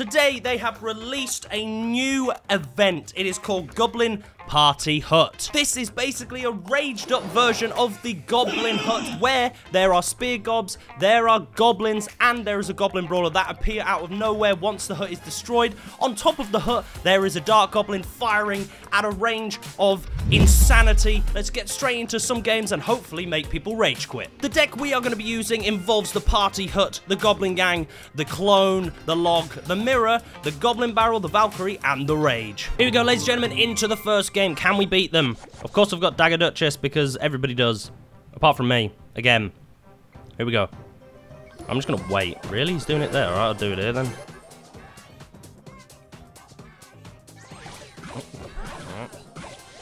Today, they have released a new event. It is called Goblin Party Hut. This is basically a raged up version of the Goblin Hut where there are spear gobs, there are goblins, and there is a goblin brawler that appear out of nowhere once the hut is destroyed. On top of the hut, there is a dark goblin firing at a range of insanity. Let's get straight into some games and hopefully make people rage quit. The deck we are going to be using involves the Party Hut, the Goblin Gang, the Clone, the Log, the Mirror, the Goblin Barrel, the Valkyrie, and the Rage. Here we go, ladies and gentlemen, into the first game game. Can we beat them? Of course I've got Dagger Duchess because everybody does. Apart from me. Again. Here we go. I'm just going to wait. Really? He's doing it there. Alright, I'll do it here then.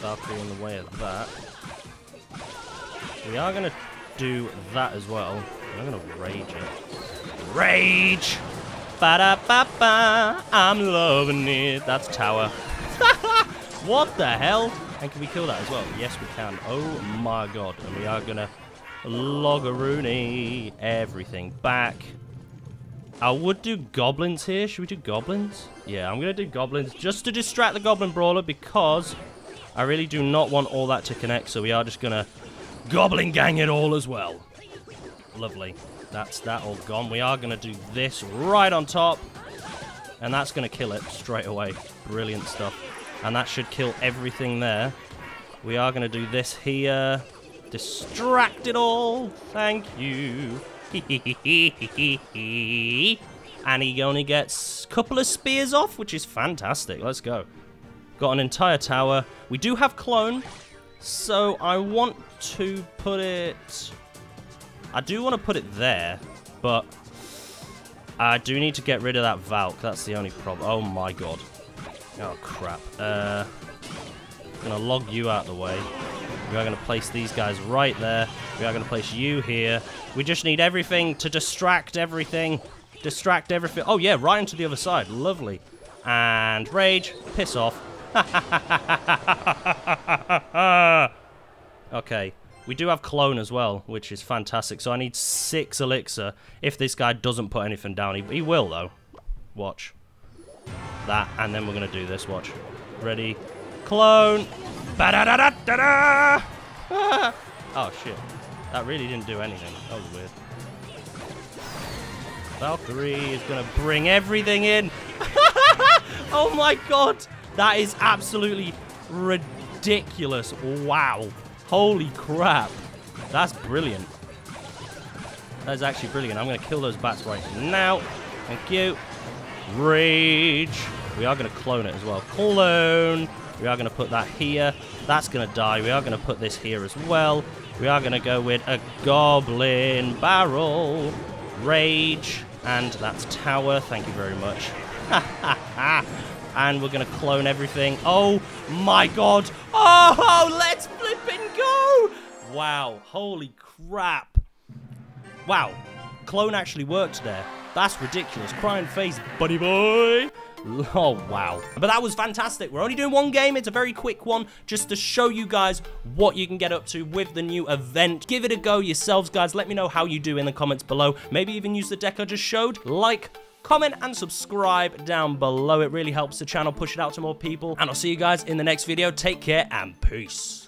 Valkyrie in the way of that. We are going to do that as well. I'm going to rage it. Rage! Ba-da-ba-ba! I'm loving it. That's tower. What the hell? And can we kill that as well? Yes, we can. Oh my god. And we are gonna Logaroony everything back. I would do goblins here. Should we do goblins? Yeah, I'm gonna do goblins just to distract the goblin brawler because I really do not want all that to connect. So we are just gonna goblin gang it all as well. Lovely. That's that all gone. We are gonna do this right on top. And that's gonna kill it straight away. Brilliant stuff. And that should kill everything there. We are going to do this here. Distract it all. Thank you. and he only gets a couple of spears off, which is fantastic. Let's go. Got an entire tower. We do have clone, so I want to put it... I do want to put it there, but I do need to get rid of that Valk. That's the only problem. Oh my god. Oh, crap. Uh, gonna log you out of the way. We are to place these guys right there. We are to place you here. We just need everything to distract everything. Distract everything. Oh, yeah, right into the other side. Lovely. And rage. Piss off. okay. We do have clone as well, which is fantastic. So I need six elixir if this guy doesn't put anything down. He, he will, though. Watch that, and then we're going to do this. Watch. Ready? Clone! -da -da -da! oh, shit. That really didn't do anything. That was weird. Valkyrie is going to bring everything in. oh, my God. That is absolutely ridiculous. Wow. Holy crap. That's brilliant. That is actually brilliant. I'm going to kill those bats right now. Thank you. Rage. We are going to clone it as well. Clone. We are going to put that here. That's going to die. We are going to put this here as well. We are going to go with a Goblin Barrel. Rage. And that's Tower. Thank you very much. and we're going to clone everything. Oh, my God. Oh, let's flip and go. Wow. Holy crap. Wow. Clone actually worked there. That's ridiculous. Crying face, buddy boy. Oh, wow. But that was fantastic. We're only doing one game. It's a very quick one just to show you guys what you can get up to with the new event. Give it a go yourselves, guys. Let me know how you do in the comments below. Maybe even use the deck I just showed. Like, comment, and subscribe down below. It really helps the channel push it out to more people. And I'll see you guys in the next video. Take care and peace.